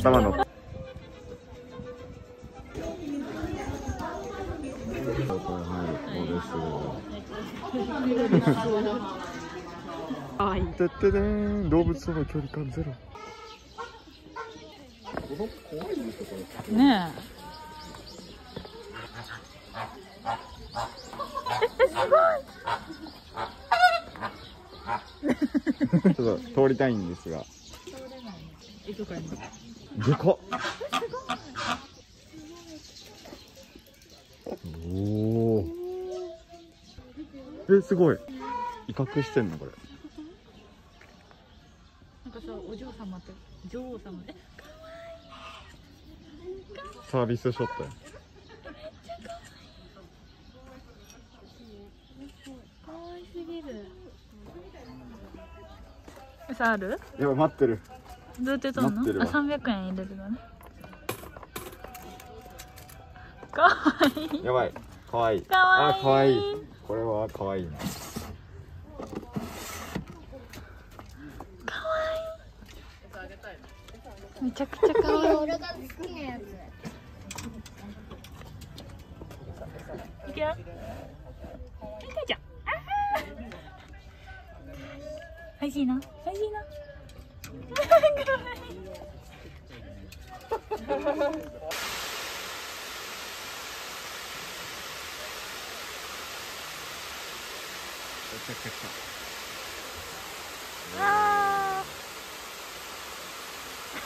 頭の。かわいいてってでーん動物との距離感ゼロねちょっと通りたい。んですがえどこやねでかっ。おおえすごい。威嚇してんのこれ。なんかさお嬢様って女王様。えサービスショットや。かわいすぎる。餌ある？いや待ってるどうやって取るの？あ待ってるわ。300円入れるのね。かわいいやばい。かわいい。かわいい。あかわいい。これはかわいいな。めちゃくちゃかわいい。俺が好きなやついくよ。いくじゃん。おいしいの？おいしいの？あ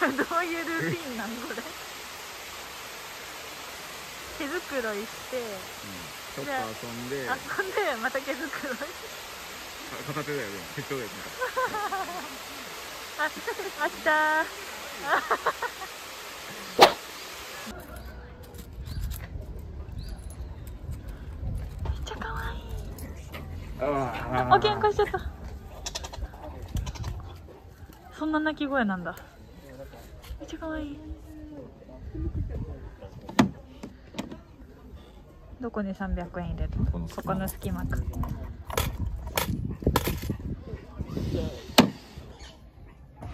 ーどういうルーティンなんこれ。手袋いして。ちょっと遊んで。遊んでまた毛づくろい片手だよね適当だよねああっためっちゃ可愛いああ喧嘩しちゃった。そんな鳴き声なんだ。めっちゃ可愛い。どこに300円入れるこの隙間か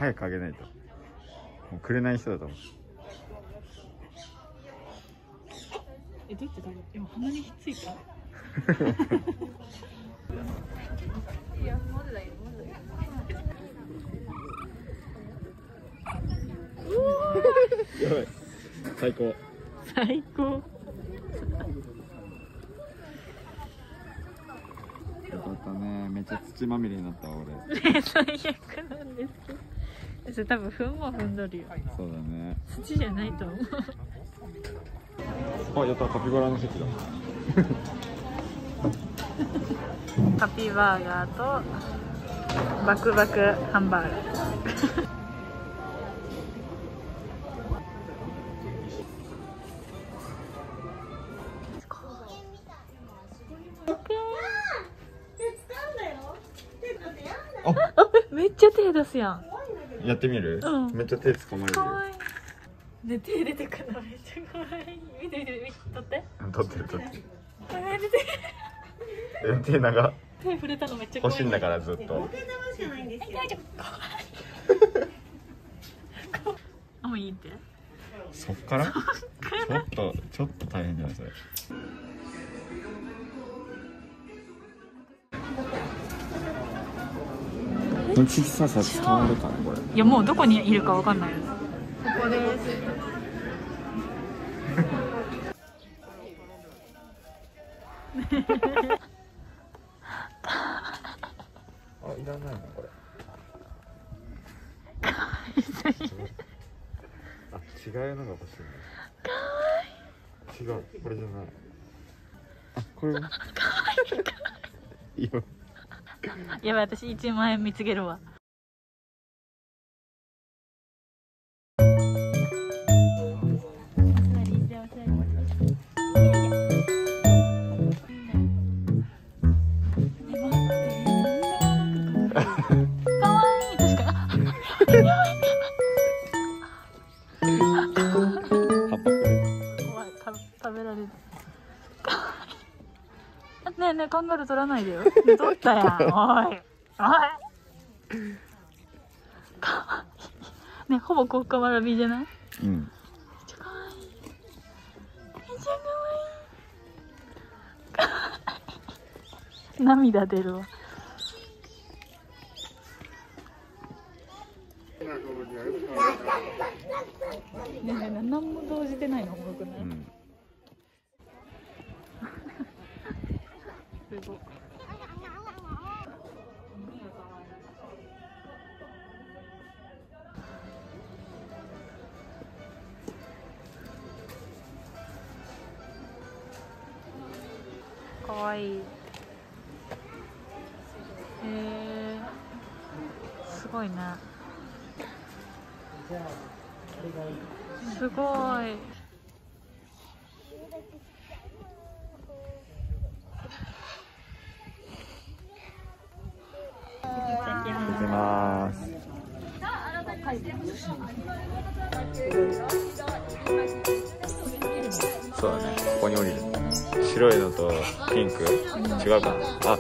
早くあげないと。もうくれない人だと思う。えどうやって食べる？今鼻についた。やば い。最高。よ最高かったねめっちゃ土まみれになったわ俺。ね最悪なんですけど。それ多分踏んも踏んどるよ。そうだね。土じゃないと思う。あやったカピバラの席だ。カピバーガーとバクバクハンバーガーめっちゃ手出すやん。やってみる、うん。めっちゃ手捕まえるね手出てくるのめっちゃかわいい。見て見て見て取って。取ってる取ってる。手長。手触れたのめっちゃ欲しいんだからずっと。あもういいって？そっから？ちょっとちょっと大変じゃないそれの小ささ伝わるかなこれ。いやもうどこにいるかわかんないよ。ここですあいらないのこれあ違うのが欲しいねかわいい違う。これじゃない。あこれ。かわいいよやばい私1万円見つけるわ。カンガルー取らないでよ。取ったやん。おいおい。かわい。いねえほぼコッカワラビじゃない？うん。めっちゃかわい。いめっちゃかわいい涙出るわ。ねえ何も動じてないのおもろくない、うんすごい。かわいい。へえすごいね。すごい出てますそうだね。ここに降りる。白いのとピンク。違うか。なあ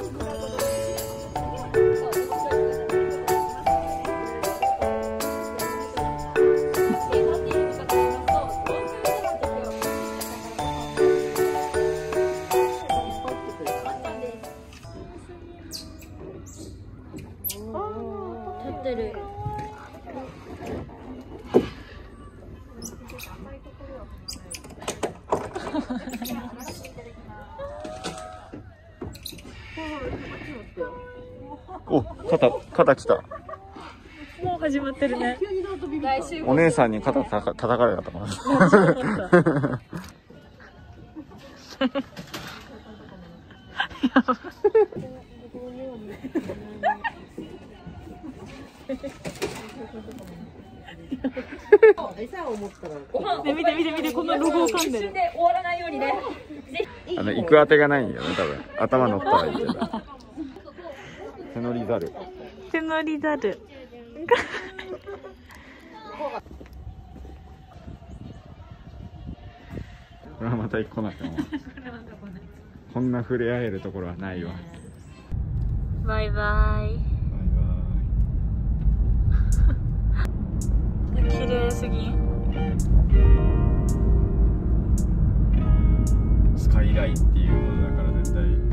お肩肩きた。もう始まってるね。お姉さんに肩たか叩かれたかなね見て見て見てこのロゴを噛んでるあの行く当てがないんよね多分頭乗ったらいいけど手乗りザル手乗りだるこれはまた来なきゃもこんな触れ合えるところはないわバイバイ。綺麗すぎスカイライっていうことだから絶対。